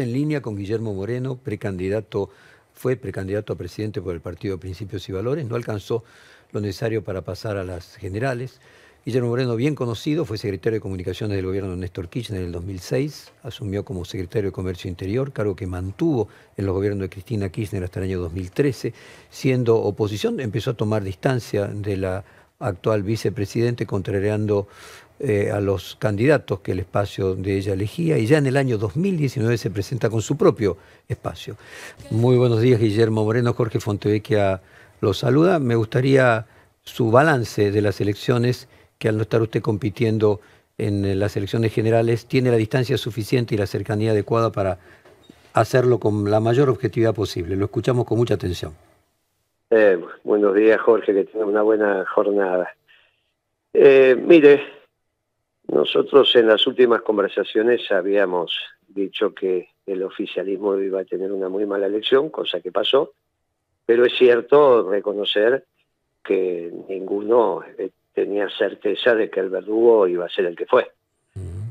en línea con Guillermo Moreno, precandidato, fue precandidato a presidente por el Partido Principios y Valores, no alcanzó lo necesario para pasar a las generales. Guillermo Moreno, bien conocido, fue secretario de Comunicaciones del gobierno de Néstor Kirchner en el 2006, asumió como secretario de Comercio Interior, cargo que mantuvo en los gobiernos de Cristina Kirchner hasta el año 2013. Siendo oposición, empezó a tomar distancia de la actual vicepresidente, contrariando eh, a los candidatos que el espacio de ella elegía, y ya en el año 2019 se presenta con su propio espacio. Muy buenos días, Guillermo Moreno. Jorge Fontevecchia lo saluda. Me gustaría su balance de las elecciones que al no estar usted compitiendo en las elecciones generales, tiene la distancia suficiente y la cercanía adecuada para hacerlo con la mayor objetividad posible. Lo escuchamos con mucha atención. Eh, buenos días, Jorge, que tenga una buena jornada. Eh, mire, nosotros en las últimas conversaciones habíamos dicho que el oficialismo iba a tener una muy mala elección, cosa que pasó, pero es cierto reconocer que ninguno eh, tenía certeza de que el verdugo iba a ser el que fue.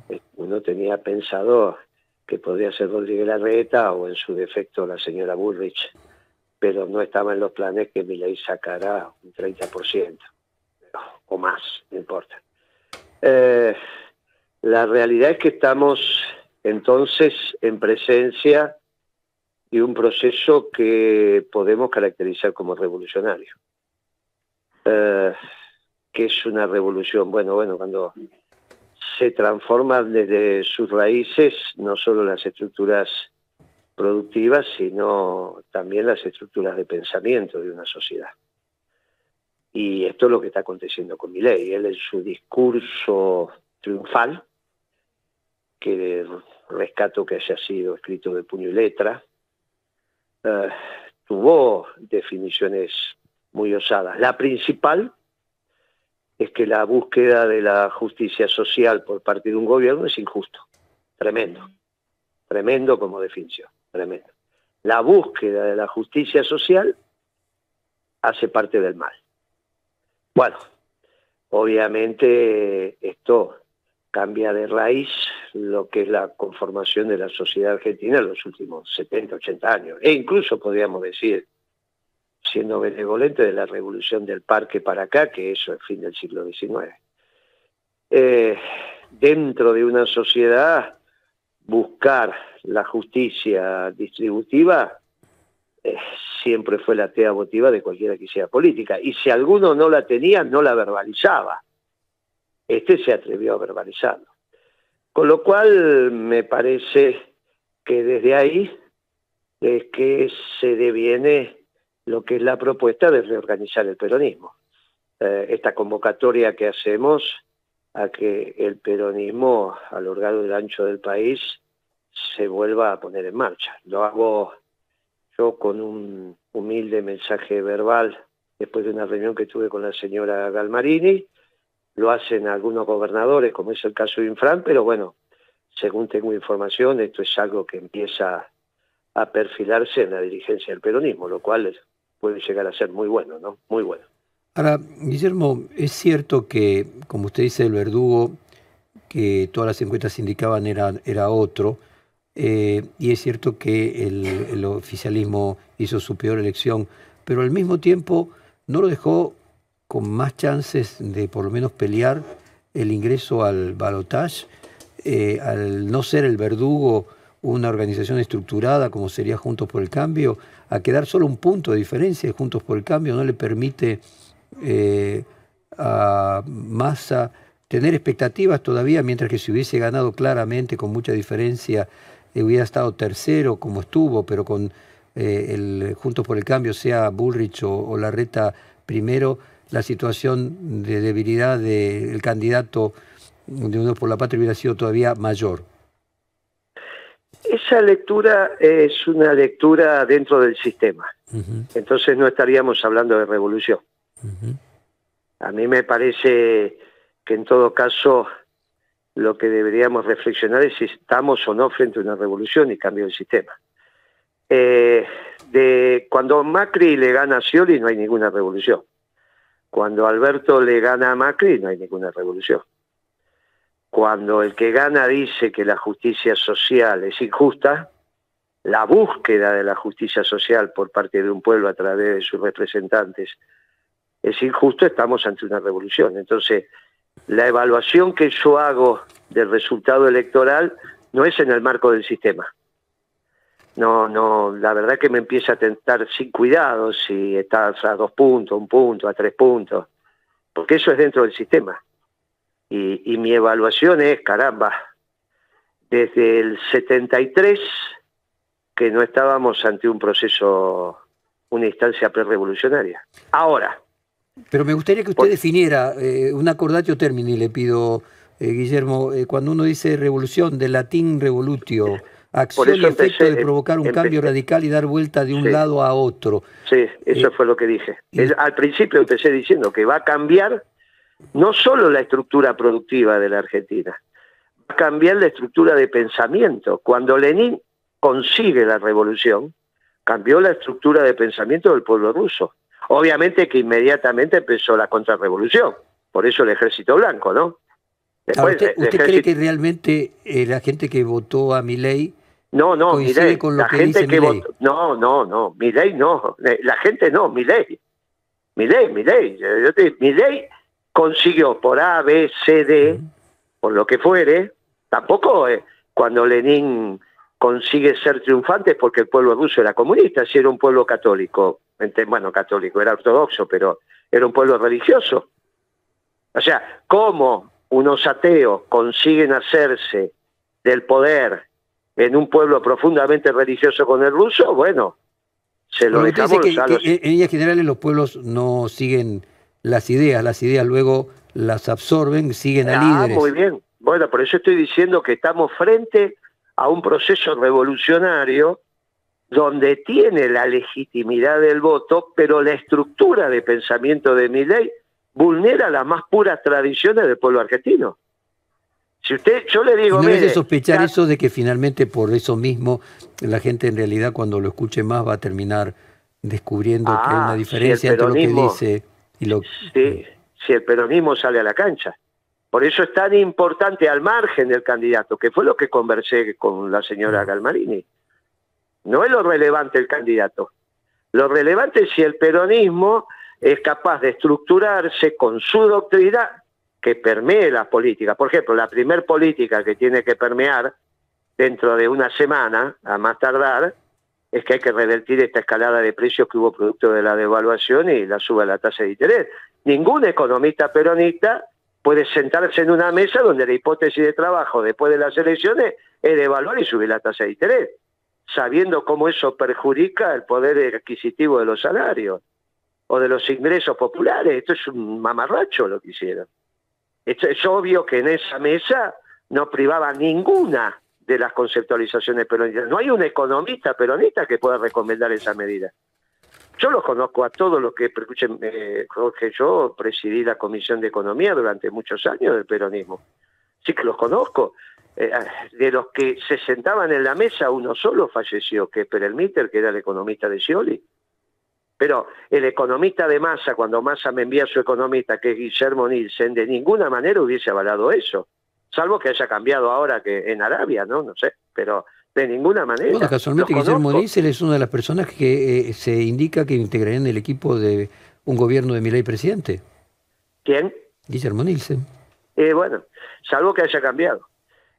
Eh, uno tenía pensado que podría ser Rodríguez Larreta o en su defecto la señora Bullrich, pero no estaba en los planes que ley sacara un 30% o más, no importa. Eh, la realidad es que estamos entonces en presencia de un proceso que podemos caracterizar como revolucionario. Eh, que es una revolución? Bueno, bueno, cuando se transforman desde sus raíces no solo las estructuras productivas, sino también las estructuras de pensamiento de una sociedad. Y esto es lo que está aconteciendo con Milei. Él en su discurso triunfal, que rescato que haya sido escrito de puño y letra, eh, tuvo definiciones muy osadas. La principal es que la búsqueda de la justicia social por parte de un gobierno es injusto, tremendo, tremendo como definición, tremendo. La búsqueda de la justicia social hace parte del mal. Bueno, obviamente esto cambia de raíz lo que es la conformación de la sociedad argentina en los últimos 70, 80 años, e incluso podríamos decir, siendo benevolente, de la revolución del parque para acá, que eso es fin del siglo XIX. Eh, dentro de una sociedad, buscar la justicia distributiva siempre fue la tea votiva de cualquiera que sea política. Y si alguno no la tenía, no la verbalizaba. Este se atrevió a verbalizarlo. Con lo cual me parece que desde ahí es que se deviene lo que es la propuesta de reorganizar el peronismo. Eh, esta convocatoria que hacemos a que el peronismo a lo largo del ancho del país se vuelva a poner en marcha. Lo hago con un humilde mensaje verbal después de una reunión que tuve con la señora Galmarini, lo hacen algunos gobernadores, como es el caso de Infran, pero bueno, según tengo información, esto es algo que empieza a perfilarse en la dirigencia del peronismo, lo cual puede llegar a ser muy bueno, ¿no? Muy bueno. Ahora, Guillermo, es cierto que, como usted dice, el verdugo que todas las encuestas indicaban era, era otro, eh, y es cierto que el, oficialismo hizo su peor elección, pero al mismo tiempo no lo dejó con más chances de por lo menos pelear el ingreso al balotage, eh, al no ser el verdugo una organización estructurada como sería Juntos por el Cambio, a quedar solo un punto de diferencia de Juntos por el Cambio no le permite eh, a Massa tener expectativas todavía, mientras que si hubiese ganado claramente con mucha diferencia hubiera estado tercero como estuvo, pero con eh, el Juntos por el Cambio, sea Bullrich o, Larreta primero, la situación de debilidad del candidato de Uno por la Patria hubiera sido todavía mayor. Esa lectura es una lectura dentro del sistema. Entonces no estaríamos hablando de revolución. A mí me parece que en todo caso lo que deberíamos reflexionar es si estamos o no frente a una revolución y cambio del sistema. Eh, cuando Macri le gana a Scioli no hay ninguna revolución. Cuando Alberto le gana a Macri no hay ninguna revolución. Cuando el que gana dice que la justicia social es injusta, la búsqueda de la justicia social por parte de un pueblo a través de sus representantes es injusto, estamos ante una revolución. Entonces, la evaluación que yo hago del resultado electoral no es en el marco del sistema. No, no, la verdad que me empieza a tentar sin cuidado si estás a dos puntos, un punto, a tres puntos, porque eso es dentro del sistema. Y, y mi evaluación es, caramba, desde el 73 que no estábamos ante un proceso, una instancia prerevolucionaria. Ahora. Pero me gustaría que usted definiera eh, un acordatio termini, le pido, eh, Guillermo, eh, cuando uno dice revolución, de latín revolutio, acción y efecto de provocar un cambio radical y dar vuelta de un lado a otro. Sí, eso fue lo que dije. al principio empecé diciendo que va a cambiar no solo la estructura productiva de la Argentina, va a cambiar la estructura de pensamiento. Cuando Lenin consigue la revolución, cambió la estructura de pensamiento del pueblo ruso. Obviamente que inmediatamente empezó la contrarrevolución, por eso el ejército blanco, ¿no? ¿Usted, cree que realmente eh, la gente que votó a Milei no, no, Milei, la gente que votó, no, no, no, Milei no, eh, la gente no, Milei, Milei, Milei, Milei consiguió por A, B, C, D, por lo que fuere, tampoco eh, cuando Lenin consigue ser triunfante porque el pueblo ruso era comunista, si era un pueblo católico, bueno, católico, era ortodoxo, pero era un pueblo religioso. O sea, ¿cómo unos ateos consiguen hacerse del poder en un pueblo profundamente religioso con el ruso? Bueno, se lo dejamos que, En líneas generales los pueblos no siguen las ideas, las ideas luego las absorben, siguen a ah, líderes. Muy bien. Bueno, por eso estoy diciendo que estamos frente a un proceso revolucionario donde tiene la legitimidad del voto, pero la estructura de pensamiento de mi ley vulnera las más puras tradiciones del pueblo argentino. Si usted, yo le digo, ¿No es de sospechar eso de que finalmente por eso mismo la gente en realidad cuando lo escuche más va a terminar descubriendo que hay una ah, diferencia entre lo que dice y lo Sí, si el peronismo sale a la cancha. Por eso es tan importante al margen del candidato, que fue lo que conversé con la señora Galmarini. No es lo relevante el candidato. Lo relevante es si el peronismo es capaz de estructurarse con su doctrina que permee las políticas. Por ejemplo, la primer política que tiene que permear dentro de una semana, a más tardar, es que hay que revertir esta escalada de precios que hubo producto de la devaluación y la suba de la tasa de interés. Ningún economista peronista puede sentarse en una mesa donde la hipótesis de trabajo después de las elecciones es devaluar y subir la tasa de interés, sabiendo cómo eso perjudica el poder adquisitivo de los salarios o de los ingresos populares. Esto es un mamarracho lo que hicieron. Es obvio que en esa mesa no privaba ninguna de las conceptualizaciones peronistas. No hay un economista peronista que pueda recomendar esa medida. Yo los conozco a todos los que, escuchen, eh, Jorge, yo presidí la Comisión de Economía durante muchos años del peronismo. Sí que los conozco. Eh, de los que se sentaban en la mesa, uno solo falleció, que es Perelmiter, que era el economista de Scioli. Pero el economista de Massa, cuando Massa me envía a su economista, que es Guillermo Nielsen, de ninguna manera hubiese avalado eso. Salvo que haya cambiado ahora que en Arabia, ¿no? No sé, pero de ninguna manera. Bueno, casualmente Guillermo Nielsen es una de las personas que eh, se indica que integrarían el equipo de un gobierno de Milei presidente. ¿Quién? Guillermo Nielsen. Eh, bueno, salvo que haya cambiado.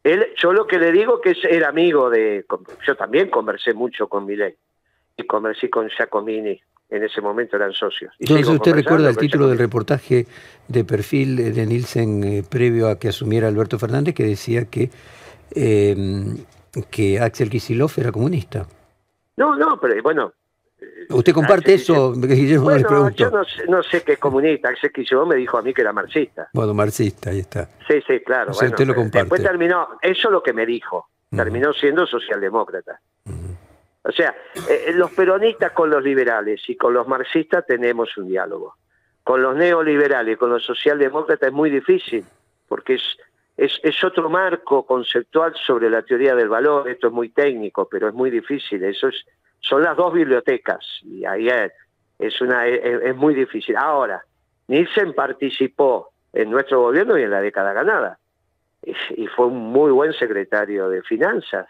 Él, yo lo que le digo que es, era amigo de... Yo también conversé mucho con Milei y conversé con Giacomini. En ese momento eran socios. Entonces, ¿usted recuerda el título del reportaje de perfil de Nielsen eh, previo a que asumiera Alberto Fernández que decía que que Axel Kicillof era comunista. No, no, pero bueno. Eh, ¿Usted comparte eso, Guillermo? Bueno, yo no sé, no sé qué es comunista. Axel Kicillof me dijo a mí que era marxista. Bueno, marxista, ahí está. Sí, sí, claro. O usted lo comparte. Después terminó, eso es lo que me dijo, terminó siendo socialdemócrata. O sea, eh, eh, los peronistas con los liberales y con los marxistas tenemos un diálogo. Con los neoliberales y con los socialdemócratas es muy difícil, porque es es, otro marco conceptual sobre la teoría del valor, esto es muy técnico, pero es muy difícil, eso es, son las dos bibliotecas, y ahí es, una, es, muy difícil. Ahora, Nielsen participó en nuestro gobierno y en la década ganada, y, fue un muy buen secretario de finanzas,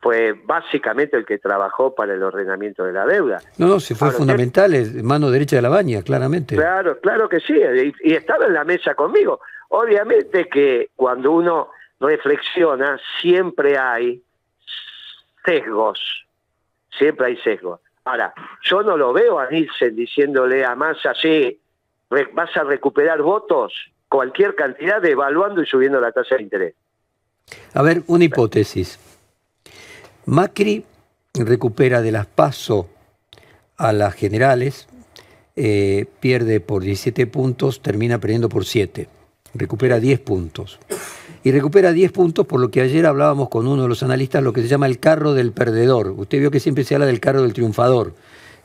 fue básicamente el que trabajó para el ordenamiento de la deuda. No, no, se fue fundamental, es mano derecha de la baña, claramente. Claro, claro que sí, y, estaba en la mesa conmigo. Obviamente que cuando uno reflexiona, siempre hay sesgos, siempre hay sesgos. Ahora, yo no lo veo a Nielsen diciéndole a Massa, sí, vas a recuperar votos, cualquier cantidad, devaluando y subiendo la tasa de interés. A ver, una hipótesis. Macri recupera de las PASO a las generales, eh, pierde por 17 puntos, termina perdiendo por 7. Recupera 10 puntos. Y recupera 10 puntos por lo que ayer hablábamos con uno de los analistas, lo que se llama el carro del perdedor. Usted vio que siempre se habla del carro del triunfador,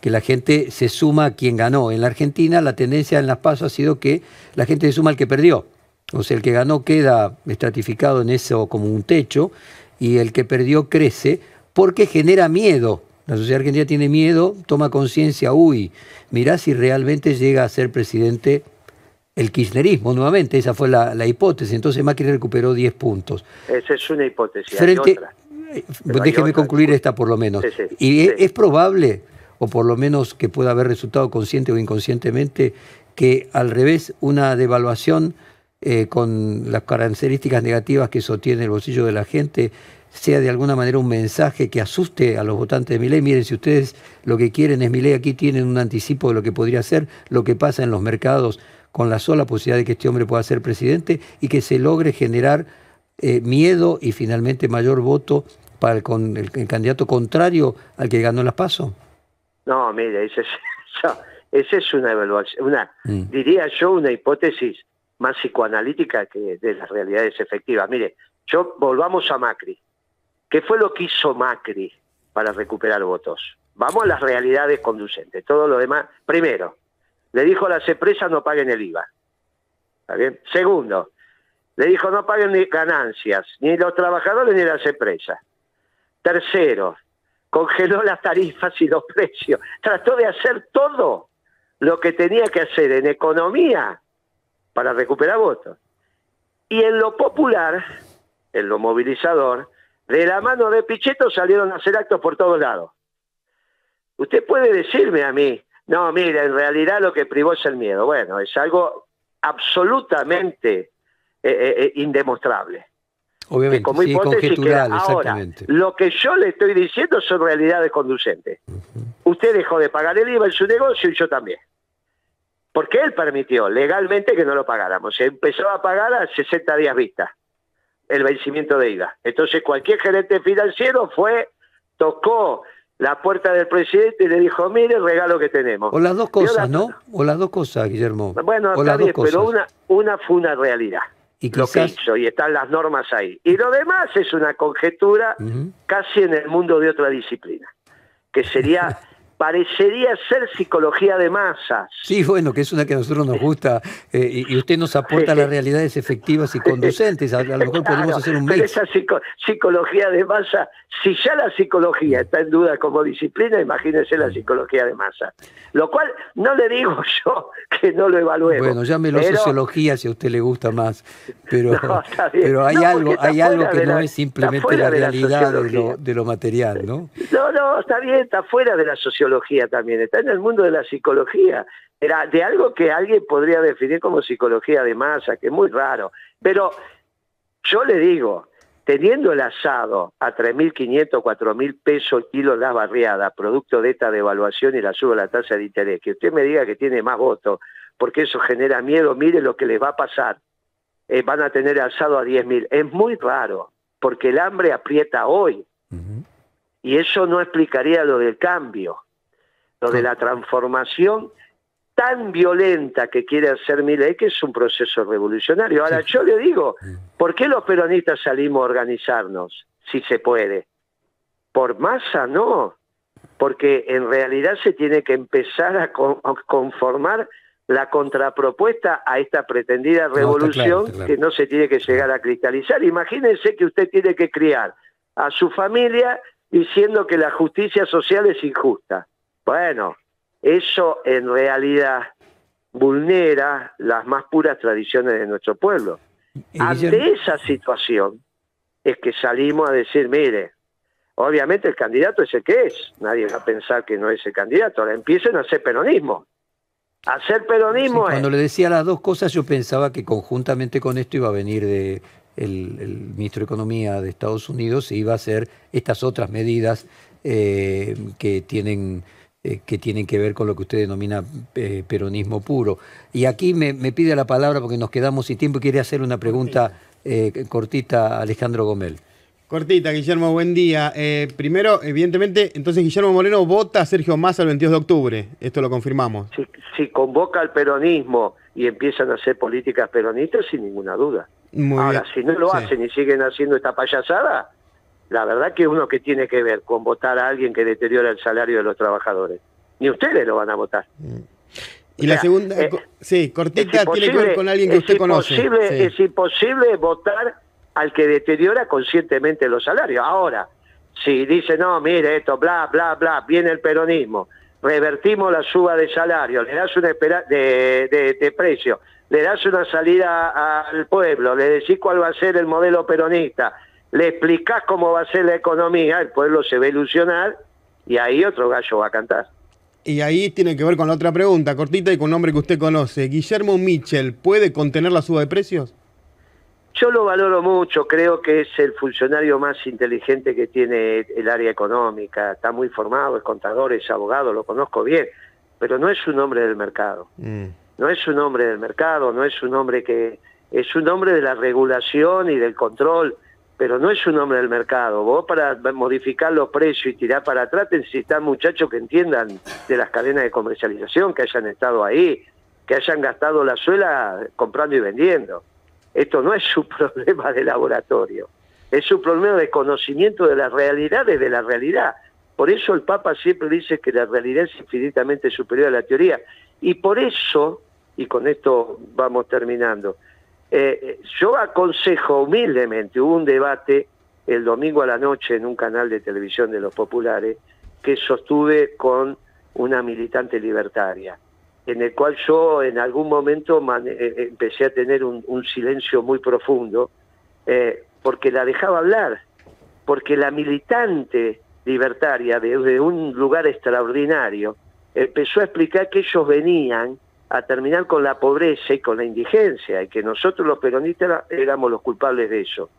que la gente se suma a quien ganó. En la Argentina la tendencia en las PASO ha sido que la gente se suma al que perdió. O sea, el que ganó queda estratificado en eso como un techo y el que perdió crece porque genera miedo. La sociedad argentina tiene miedo, toma conciencia, uy, mirá si realmente llega a ser presidente el kirchnerismo nuevamente, esa fue la, hipótesis. Entonces Macri recuperó 10 puntos. Esa es una hipótesis. Frente, eh, déjeme concluir esta por lo menos. y es, probable, o por lo menos que pueda haber resultado consciente o inconscientemente, que al revés una devaluación eh, con las características negativas que sostiene el bolsillo de la gente sea de alguna manera un mensaje que asuste a los votantes de Milei. Miren, si ustedes lo que quieren es Milei, aquí tienen un anticipo de lo que podría ser, lo que pasa en los mercados con la sola posibilidad de que este hombre pueda ser presidente y que se logre generar eh, miedo y finalmente mayor voto para el, con, el, candidato contrario al que ganó las PASO? No, mire, esa es, es una evaluación, una, mm. diría yo, una hipótesis más psicoanalítica que de las realidades efectivas. Mire, yo volvamos a Macri. ¿Qué fue lo que hizo Macri para recuperar votos? Vamos a las realidades conducentes. Todo lo demás, primero, le dijo a las empresas no paguen el IVA. ¿Está bien? Segundo, le dijo no paguen ni ganancias, ni los trabajadores ni las empresas. Tercero, congeló las tarifas y los precios. Trató de hacer todo lo que tenía que hacer en economía para recuperar votos. Y en lo popular, en lo movilizador, de la mano de Pichetto salieron a hacer actos por todos lados. Usted puede decirme a mí, no, mira, en realidad lo que privó es el miedo. Bueno, es algo absolutamente eh, eh, eh, indemostrable. Obviamente, como hipótesis ahora, lo que yo le estoy diciendo son realidades conducentes. Usted dejó de pagar el IVA en su negocio y yo también. Porque él permitió legalmente que no lo pagáramos. Se empezó a pagar a 60 días vista el vencimiento de IVA. Entonces cualquier gerente financiero fue, tocó la puerta del presidente y le dijo, mire el regalo que tenemos. O las dos cosas, ¿no? O las dos cosas, Guillermo. Bueno, está bien, pero una, una fue una realidad. Y lo que hizo, y están las normas ahí. Y lo demás es una conjetura casi en el mundo de otra disciplina, que sería parecería ser psicología de masas. Sí, bueno, que es una que a nosotros nos gusta eh, y, usted nos aporta las realidades efectivas y conducentes. A, lo mejor podemos hacer un mix. Esa psicología de masa, si ya la psicología está en duda como disciplina, imagínese la psicología de masa. Lo cual no le digo yo que no lo evaluemos. Bueno, llámelo sociología si a usted le gusta más, pero, pero hay algo, hay algo que no es simplemente la realidad de, lo, de lo material, ¿no? No, no, está bien, está fuera de la sociología también, está en el mundo de la psicología, era de algo que alguien podría definir como psicología de masa, que es muy raro. Pero yo le digo, teniendo el asado a 3.500, 4.000 pesos kilo la barriada, producto de esta devaluación y la suba la tasa de interés, que usted me diga que tiene más votos, porque eso genera miedo, mire lo que les va a pasar. Eh, van a tener asado a 10.000. Es muy raro, porque el hambre aprieta hoy. Y eso no explicaría lo del cambio lo de la transformación tan violenta que quiere hacer Milei, que es un proceso revolucionario. Ahora, yo le digo, ¿por qué los peronistas salimos a organizarnos, si se puede? Por masa, no, porque en realidad se tiene que empezar a, conformar la contrapropuesta a esta pretendida revolución que no se tiene que llegar a cristalizar. Imagínense que usted tiene que criar a su familia diciendo que la justicia social es injusta. Bueno, eso en realidad vulnera las más puras tradiciones de nuestro pueblo. Ante esa situación es que salimos a decir, mire, Obviamente el candidato es el que es, nadie va a pensar que no es el candidato, ahora empiecen a hacer peronismo. Hacer peronismo Cuando le decía las dos cosas yo pensaba que conjuntamente con esto iba a venir de el, ministro de Economía de Estados Unidos e iba a hacer estas otras medidas eh, que tienen eh, que tienen que ver con lo que usted denomina eh, peronismo puro. Y aquí me, pide la palabra porque nos quedamos sin tiempo y quiere hacer una pregunta eh, cortita a Alejandro Gomel. Cortita, Guillermo, buen día. primero, evidentemente, entonces Guillermo Moreno vota a Sergio Massa el 22 de octubre. Esto lo confirmamos. Si, convoca al peronismo y empiezan a hacer políticas peronistas, sin ninguna duda. Ahora, si no lo hacen y siguen haciendo esta payasada, la verdad que uno que tiene que ver con votar a alguien que deteriora el salario de los trabajadores. Ni ustedes lo van a votar. Mm. Y la segunda, eh, sí, cortita, tiene que ver con alguien que usted conoce. Es imposible votar al que deteriora conscientemente los salarios. Ahora, si dice, no, mire esto, bla, bla, bla, viene el peronismo, revertimos la suba de salario, le das una espera de, de, de precio, le das una salida al pueblo, le decís cuál va a ser el modelo peronista, le explicás cómo va a ser la economía, el pueblo se va a ilusionar y ahí otro gallo va a cantar. Y ahí tiene que ver con la otra pregunta, cortita y con un nombre que usted conoce. ¿Guillermo Mitchell puede contener la suba de precios? Yo lo valoro mucho, creo que es el funcionario más inteligente que tiene el área económica, está muy formado, es contador, es abogado, lo conozco bien, pero no es un hombre del mercado. Mm. No es un hombre del mercado, no es un hombre que es un hombre de la regulación y del control pero no es un hombre del mercado. Vos para modificar los precios y tirar para atrás necesitan muchachos que entiendan de las cadenas de comercialización, que hayan estado ahí, que hayan gastado la suela comprando y vendiendo. Esto no es su problema de laboratorio, es su problema de conocimiento de las realidades de la realidad. Por eso el Papa siempre dice que la realidad es infinitamente superior a la teoría. Y por eso, y con esto vamos terminando, eh, yo aconsejo humildemente, hubo un debate el domingo a la noche en un canal de televisión de los populares que sostuve con una militante libertaria, en el cual yo en algún momento eh, eh, empecé a tener un, silencio muy profundo, porque la dejaba hablar, porque la militante libertaria de un lugar extraordinario empezó a explicar que ellos venían a terminar con la pobreza y con la indigencia, y que nosotros los peronistas éramos los culpables de eso.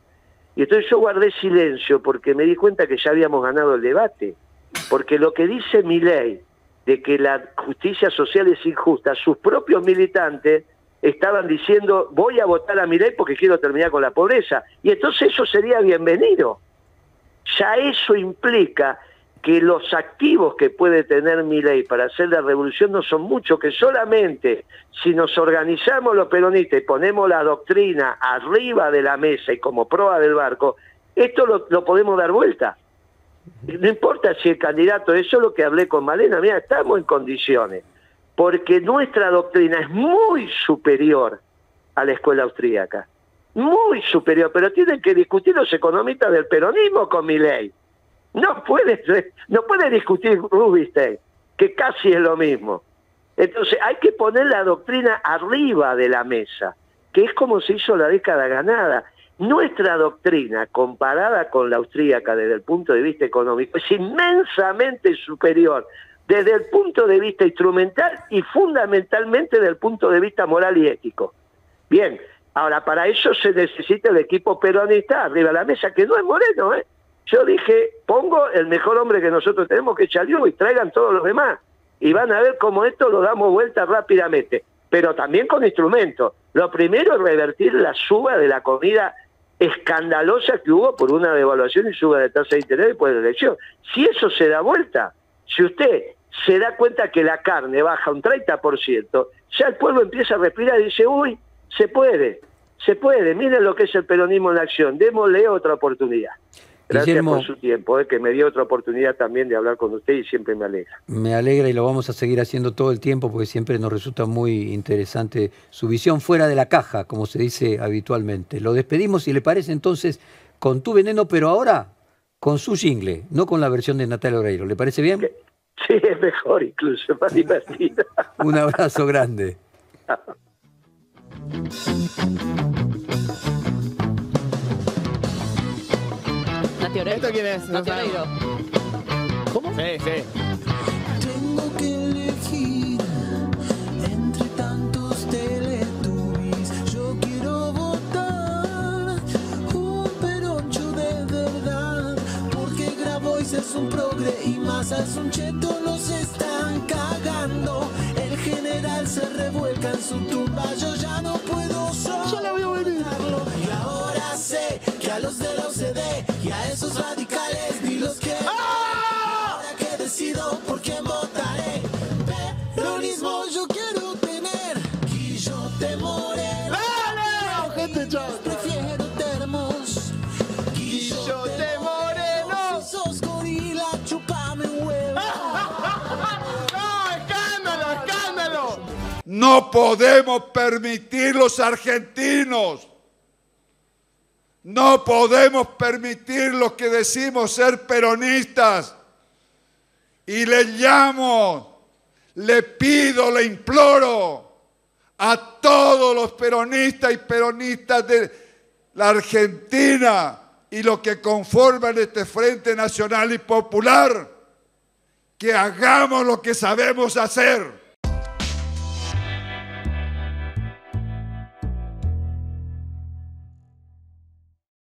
Y entonces yo guardé silencio porque me di cuenta que ya habíamos ganado el debate, porque lo que dice mi ley de que la justicia social es injusta, sus propios militantes estaban diciendo voy a votar a mi ley porque quiero terminar con la pobreza, y entonces eso sería bienvenido. Ya eso implica que los activos que puede tener mi ley para hacer la revolución no son muchos, que solamente si nos organizamos los peronistas y ponemos la doctrina arriba de la mesa y como proa del barco, esto lo, podemos dar vuelta. No importa si el candidato, eso es lo que hablé con Malena, mira, estamos en condiciones, porque nuestra doctrina es muy superior a la escuela austríaca, muy superior, pero tienen que discutir los economistas del peronismo con mi ley no puede, no puede discutir Rubinstein, que casi es lo mismo. Entonces hay que poner la doctrina arriba de la mesa, que es como se hizo la década ganada. Nuestra doctrina, comparada con la austríaca desde el punto de vista económico, es inmensamente superior desde el punto de vista instrumental y fundamentalmente desde el punto de vista moral y ético. Bien, ahora para eso se necesita el equipo peronista arriba de la mesa, que no es Moreno, ¿eh? Yo dije, pongo el mejor hombre que nosotros tenemos, que Chaliú, y traigan todos los demás. Y van a ver cómo esto lo damos vuelta rápidamente, pero también con instrumentos. Lo primero es revertir la suba de la comida escandalosa que hubo por una devaluación y suba de tasa de interés después de la elección. Si eso se da vuelta, si usted se da cuenta que la carne baja un 30%, ya el pueblo empieza a respirar y dice, uy, se puede, se puede, miren lo que es el peronismo en acción, démosle otra oportunidad. Gracias por su tiempo, eh, que me dio otra oportunidad también de hablar con usted y siempre me alegra. Me alegra y lo vamos a seguir haciendo todo el tiempo porque siempre nos resulta muy interesante su visión fuera de la caja, como se dice habitualmente. Lo despedimos, si le parece entonces, con tu veneno, pero ahora con su jingle, no con la versión de Natalia Oreiro. ¿Le parece bien? Sí, es mejor incluso, más divertido. Un abrazo grande. Oreiro. ¿Esto quién es? No Nati Oreiro. ¿Cómo? Sí, sí. Tengo que elegir entre tantos teletubbies. Yo quiero votar un peroncho de verdad. Porque Grabois es un progre y Massa es un cheto. Los están cagando. El general se revuelca en su tumba. Yo ya esos radicales ni los quiero. Ahora que decido por quién votaré. Peronismo yo quiero tener. Guillote Moreno. gente, chao. Prefiero termos. Guillote Moreno. Si sos gorila, chupame un huevo. ¡No, escándalo, escándalo! No podemos permitir los argentinos. No podemos permitir los que decimos ser peronistas. Y le llamo, le pido, le imploro a todos los peronistas y peronistas de la Argentina y los que conforman este Frente Nacional y Popular, que hagamos lo que sabemos hacer